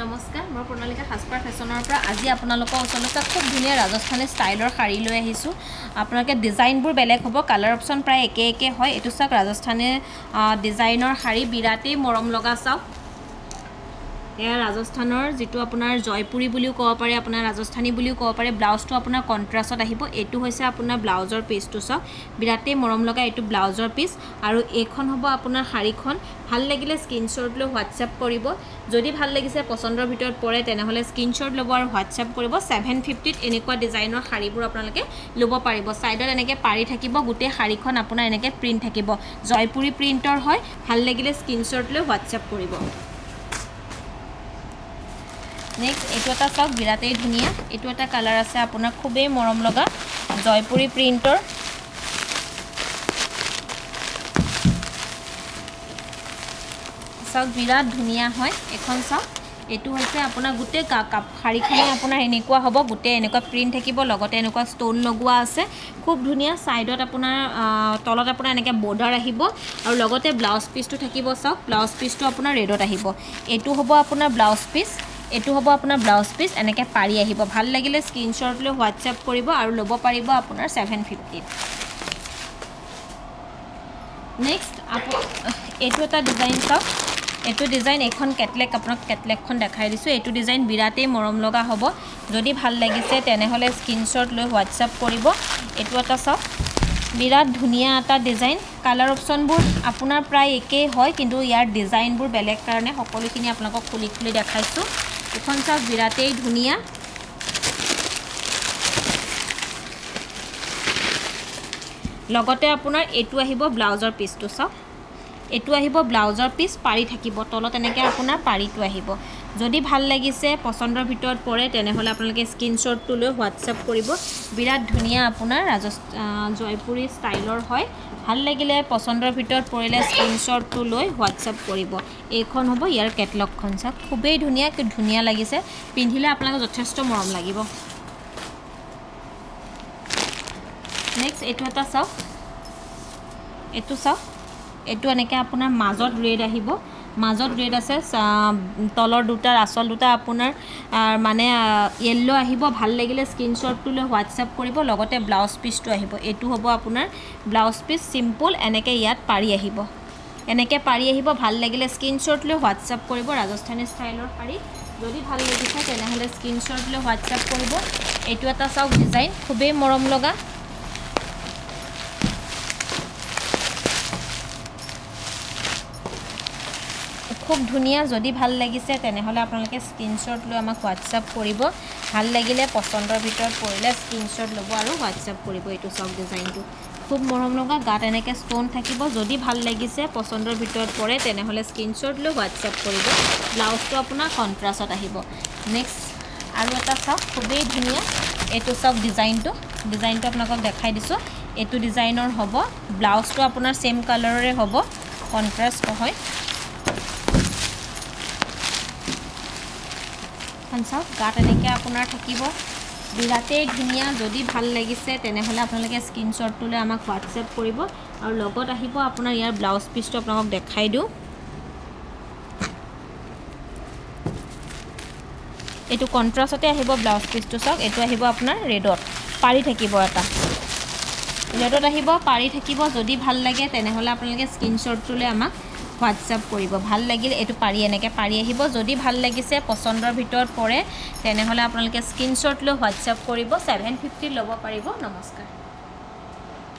নমস্কাৰ মই প্ৰণালিকা সাজপাৰ ফেশ্বনৰ পৰা আজি আপোনালোকৰ ওচৰলৈ এটা খুব ধুনীয়া ৰাজস্থানী ষ্টাইলৰ শাৰী লৈ আহিছোঁ। আপোনালোকে ডিজাইনবোৰ বেলেগ হ'ব কালাৰ অপশ্যন প্ৰায় একে একে হয়। এইটো চাওক ৰাজস্থানী ডিজাইনৰ শাৰী বিৰাটেই মৰম লগা চাওক। এয়া ৰাজস্থানৰ যিটো আপোনাৰ জয়পুৰী বুলিও ক'ব পাৰে আপোনাৰ ৰাজস্থানী বুলিও ক'ব পাৰে। ব্লাউজটো আপোনাৰ কণ্ট্ৰাষ্টত আহিব। এইটো হৈছে আপোনাৰ ব্লাউজৰ পিচটো চাওক। বিৰাটেই মৰম লগা এইটো ব্লাউজৰ পিচ। আৰু এইখন হ'ব আপোনাৰ শাৰীখন ভাল লাগিলে স্ক্ৰীনশ্বট লৈ হোৱাটছএপ কৰিব। যদি ভাল লাগিছে পচন্দৰ ভিতৰত পৰে তেনেহ'লে স্ক্ৰীনশ্বট ল'ব আৰু হোৱাটছএপ কৰিব। ছেভেন ফিফটিত এনেকুৱা ডিজাইনৰ শাৰীবোৰ আপোনালোকে ল'ব পাৰিব। ছাইডত এনেকৈ পাৰি থাকিব গোটেই শাৰীখন আপোনাৰ এনেকৈ প্ৰিণ্ট থাকিব। জয়পুৰী প্ৰিণ্টৰ হয় ভাল লাগিলে স্ক্ৰীনশ্বট লৈ হোৱাটছএপ কৰিব। নেক্সট এইটো এটা চাওক বিৰাটেই ধুনীয়া। এইটো এটা কালাৰ আছে আপোনাৰ খুবেই মৰম লগা জয়পুৰী প্ৰিণ্টৰ চাওক বিৰাট ধুনীয়া হয় এখন চাওক। এইটো হৈছে আপোনাৰ গোটেই কাপ শাৰীখনে আপোনাৰ এনেকুৱা হ'ব গোটেই এনেকুৱা প্ৰিণ্ট থাকিব লগতে এনেকুৱা ষ্ট'ন লগোৱা আছে। খুব ধুনীয়া ছাইডত আপোনাৰ তলত আপোনাৰ এনেকৈ বৰ্ডাৰ আহিব আৰু লগতে ব্লাউজ পিচটো থাকিব চাওক। ব্লাউজ পিচটো আপোনাৰ ৰেডত আহিব। এইটো হ'ব আপোনাৰ ব্লাউজ পিচ এইটো হ'ব আপোনাৰ ব্লাউজ পিচ এনেকৈ পাৰি আহিব। ভাল লাগিলে স্ক্ৰীনশ্বট লৈ হোৱাটছএপ কৰিব আৰু ল'ব পাৰিব আপোনাৰ ছেভেন ফিফটিত নেক্সট আপু এইটো এটা ডিজাইন চাওক। এইটো ডিজাইন এইখন কেটলেক আপোনাক কেটলেকখন দেখাই দিছোঁ। এইটো ডিজাইন বিৰাটেই মৰম লগা হ'ব। যদি ভাল লাগিছে তেনেহ'লে স্ক্ৰীনশ্বট লৈ হোৱাটছএপ কৰিব। এইটো এটা চাওক। বিৰাট ধুনীয়া এটা ডিজাইন কালাৰ অপশ্যনবোৰ আপোনাৰ প্ৰায় একেই হয় কিন্তু ইয়াৰ ডিজাইনবোৰ বেলেগ কাৰণে সকলোখিনি আপোনালোকক খুলি খুলি দেখাইছোঁ। এইখন চাওক বিৰাটেই ধুনীয়া। লগতে আপোনাৰ এইটো আহিব ব্লাউজৰ পিচটো চাওক। এইটো আহিব ব্লাউজৰ পিচ পাৰি থাকিব তলত এনেকৈ আপোনাৰ পাৰিটো আহিব। যদি ভাল লাগিছে পচন্দৰ ভিতৰত পৰে তেনেহ'লে আপোনালোকে স্ক্ৰীনশ্বটটো লৈ হোৱাটছএপ কৰিব। বিৰাট ধুনীয়া আপোনাৰ ৰাজস্থান জয়পুৰী ষ্টাইলৰ হয়। ভাল লাগিলে পচন্দৰ ভিতৰত পৰিলে স্ক্ৰীনশ্বটটো লৈ হোৱাটছএপ কৰিব। এইখন হ'ব ইয়াৰ কেটলগখন চাওক। খুবেই ধুনীয়া ধুনীয়া লাগিছে। পিন্ধিলে আপোনালোকৰ যথেষ্ট মৰম লাগিব। নেক্সট এইটো এটা চাওক। এইটো চাওক। এইটো এনেকৈ আপোনাৰ মাজত ৰেড আহিব। মাজত ৰেড আছে তলৰ দুটাৰ আচল দুটা আপোনাৰ মানে য়েল্ল' আহিব। ভাল লাগিলে স্ক্ৰীনশ্বটটো লৈ হোৱাটছএপ কৰিব লগতে ব্লাউজ পিচটো আহিব। এইটো হ'ব আপোনাৰ ব্লাউজ পিচ চিম্পুল এনেকৈ ইয়াত পাৰি আহিব। এনেকৈ পাৰি আহিব ভাল লাগিলে স্ক্ৰীনশ্বট লৈ হোৱাটছএপ কৰিব ৰাজস্থানী ষ্টাইলৰ শাৰী যদি ভাল লাগিছে তেনেহ'লে স্ক্ৰীনশ্বট লৈ হোৱাটছএপ কৰিব। এইটো এটা চাওক ডিজাইন খুবেই মৰম লগা। খুব ধুনীয়া যদি ভাল লাগিছে তেনেহ'লে আপোনালোকে স্ক্ৰীনশ্বট লৈ আমাক হোৱাটছএপ কৰিব। ভাল লাগিলে পচন্দৰ ভিতৰত পৰিলে স্ক্ৰীনশ্বট ল'ব আৰু হোৱাটছএপ কৰিব এইটো চাওক ডিজাইনটো। খুব মৰম লগা গাত এনেকৈ ষ্ট'ন থাকিব যদি ভাল লাগিছে পচন্দৰ ভিতৰত পৰে তেনেহ'লে স্ক্ৰীনশ্বট লৈ হোৱাটছএপ কৰিব। ব্লাউজটো আপোনাৰ কণ্ট্ৰাষ্টত আহিব। নেক্সট আৰু এটা চাওক খুবেই ধুনীয়া এইটো চাওক ডিজাইনটো। ডিজাইনটো আপোনালোকক দেখাই দিছোঁ। এইটো ডিজাইনৰ হ'ব। ব্লাউজটো আপোনাৰ ছেইম কালাৰৰে হ'ব। কণ্ট্ৰাষ্ট হয় এখন চাওক গাত এনেকৈ আপোনাৰ থাকিব। বিৰাটেই ধুনীয়া যদি ভাল লাগিছে তেনেহ'লে আপোনালোকে স্ক্ৰীনশ্বটটো লৈ আমাক হোৱাটছএপ কৰিব আৰু লগত আহিব আপোনাৰ ইয়াৰ ব্লাউজ পিচটো আপোনালোকক দেখাই দিওঁ। এইটো কণ্ট্ৰাষ্টতে আহিব ব্লাউজ পিচটো চাওক এইটো আহিব আপোনাৰ ৰেডত পাৰি থাকিব এটা। ৰেডত আহিব পাৰি থাকিব যদি ভাল লাগে তেনেহ'লে আপোনালোকে স্ক্ৰীনশ্বটটো লৈ আমাক হোৱাটছএপ কৰিব। ভাল লাগিল এইটো পাৰি এনেকৈ পাৰি আহিব। যদি ভাল লাগিছে পচন্দৰ ভিতৰত পৰে তেনেহ'লে আপোনালোকে স্ক্ৰীনশ্বট লৈ হোৱাটছএপ কৰিব ছেভেন ফিফটিত ল'ব পাৰিব। নমস্কাৰ।